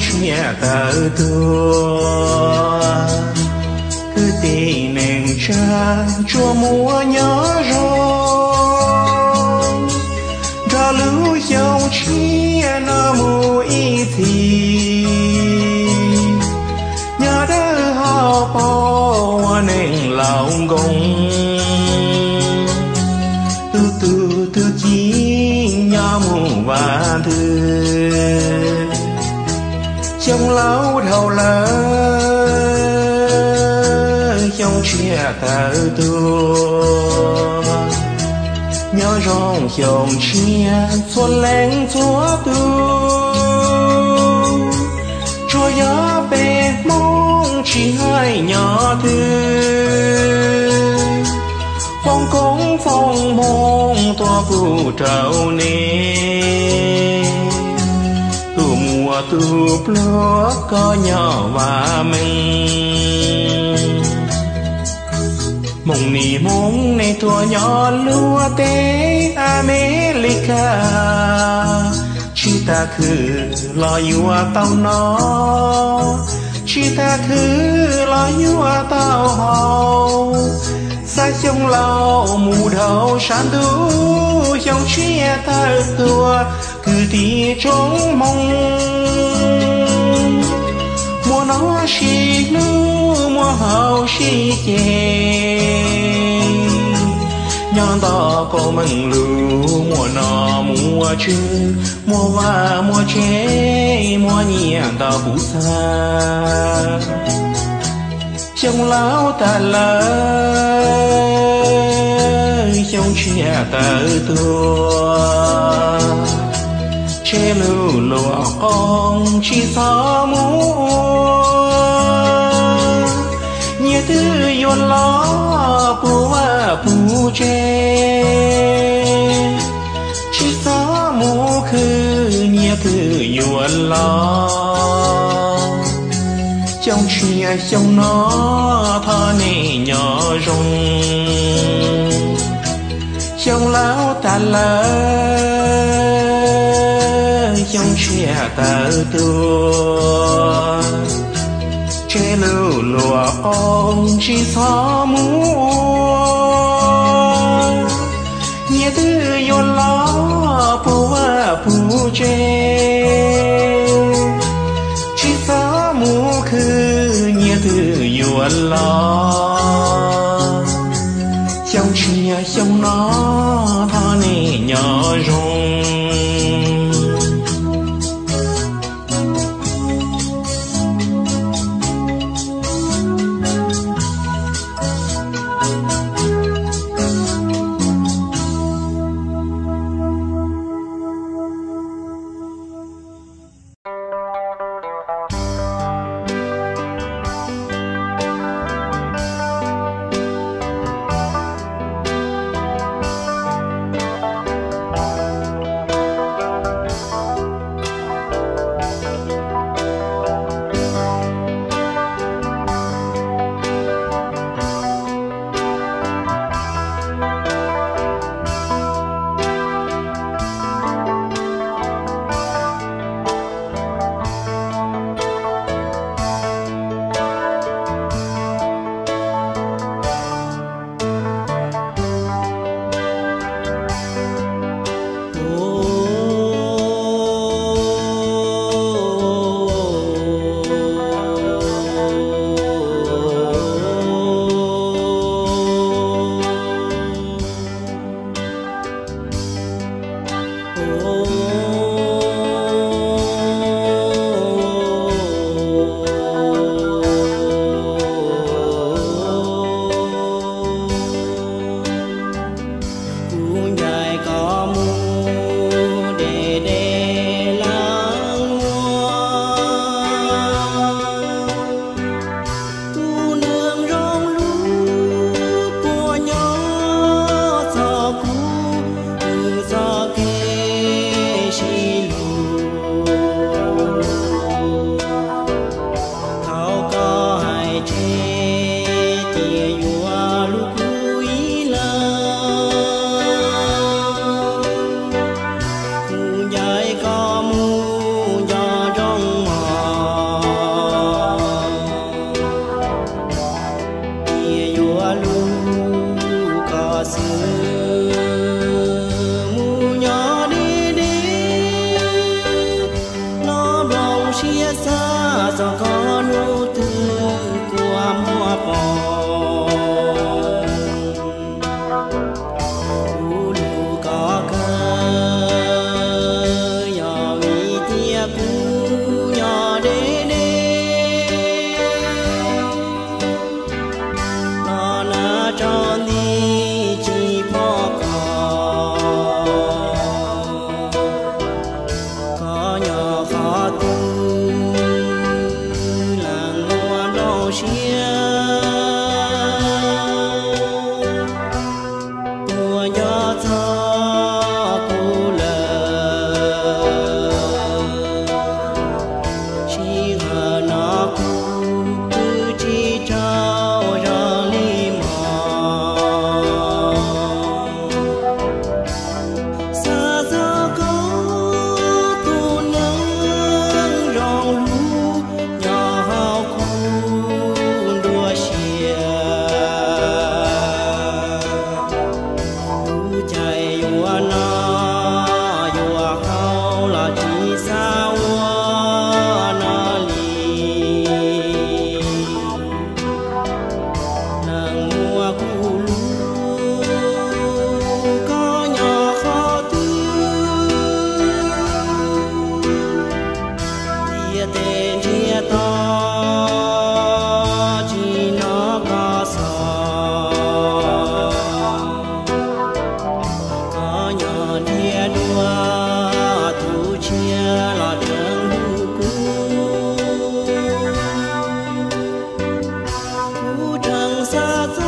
không chia tờ tua cứ tì nền cha cho mùa nhớ rồi. Ra lưu dòng chi nó mù ý thì. Nhớ đỡ hao bao nên lòng gồng chồng chia xuân lên chúa tu chúa gió bề mong chỉ hai nhỏ thư. Phong cống phong mong tòa phụ trào nê. Tu mùa tu plúa có nhỏ và mình mong ni mong này tua nhỏ lúa tế America. Chỉ ta cứ lo yua tao nó. Chỉ ta cứ lo yua tao hầu sa trong lao mù đầu sàn đu trong chia e ta tua, cứ đi trong mong mùa nó xì nu mùa hậu xì chè. Mừng lù, mùa nọ, mùa chư mùa va mùa chế mùa nhẹ ta phú xa trong lão ta lỡ trong chia ta tua chế lưu lụa, con chi xa mua như tư yon lo bùa phú chê tư lo. Trong chia trong nó thơ nề nhỏ rung. Trong lão ta lỡ, trong chia tờ tua chê lưu lụa ông chỉ xó mua stuck on cho